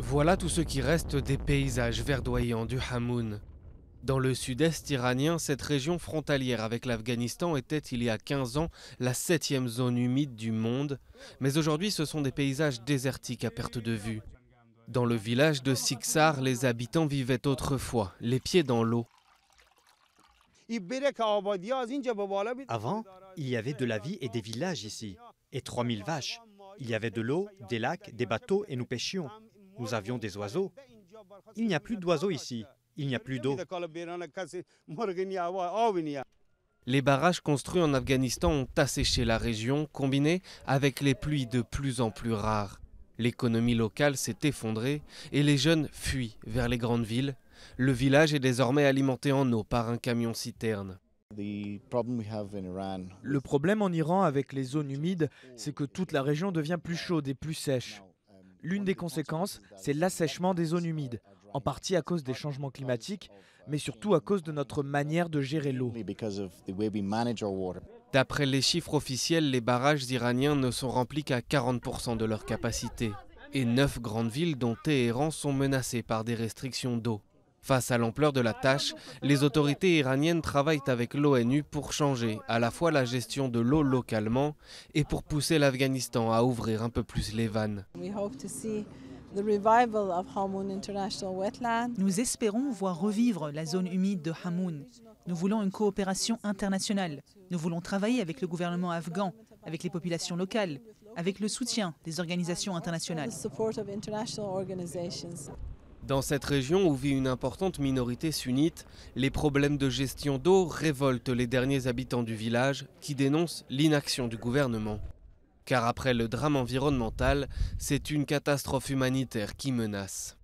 Voilà tout ce qui reste des paysages verdoyants du Hamoun. Dans le sud-est iranien, cette région frontalière avec l'Afghanistan était il y a 15 ans la septième zone humide du monde, mais aujourd'hui ce sont des paysages désertiques à perte de vue. Dans le village de Siksar, les habitants vivaient autrefois, les pieds dans l'eau. Avant, il y avait de la vie et des villages ici, et 3000 vaches. Il y avait de l'eau, des lacs, des bateaux, et nous pêchions. Nous avions des oiseaux. Il n'y a plus d'oiseaux ici. Il n'y a plus d'eau. Les barrages construits en Afghanistan ont asséché la région, combiné avec les pluies de plus en plus rares. L'économie locale s'est effondrée et les jeunes fuient vers les grandes villes. Le village est désormais alimenté en eau par un camion-citerne. Le problème en Iran avec les zones humides, c'est que toute la région devient plus chaude et plus sèche. L'une des conséquences, c'est l'assèchement des zones humides, en partie à cause des changements climatiques, mais surtout à cause de notre manière de gérer l'eau. D'après les chiffres officiels, les barrages iraniens ne sont remplis qu'à 40% de leur capacité. Et neuf grandes villes, dont Téhéran, sont menacées par des restrictions d'eau. Face à l'ampleur de la tâche, les autorités iraniennes travaillent avec l'ONU pour changer à la fois la gestion de l'eau localement et pour pousser l'Afghanistan à ouvrir un peu plus les vannes. Nous espérons voir revivre la zone humide de Hamoun. Nous voulons une coopération internationale. Nous voulons travailler avec le gouvernement afghan, avec les populations locales, avec le soutien des organisations internationales. Dans cette région où vit une importante minorité sunnite, les problèmes de gestion d'eau révoltent les derniers habitants du village qui dénoncent l'inaction du gouvernement. Car après le drame environnemental, c'est une catastrophe humanitaire qui menace.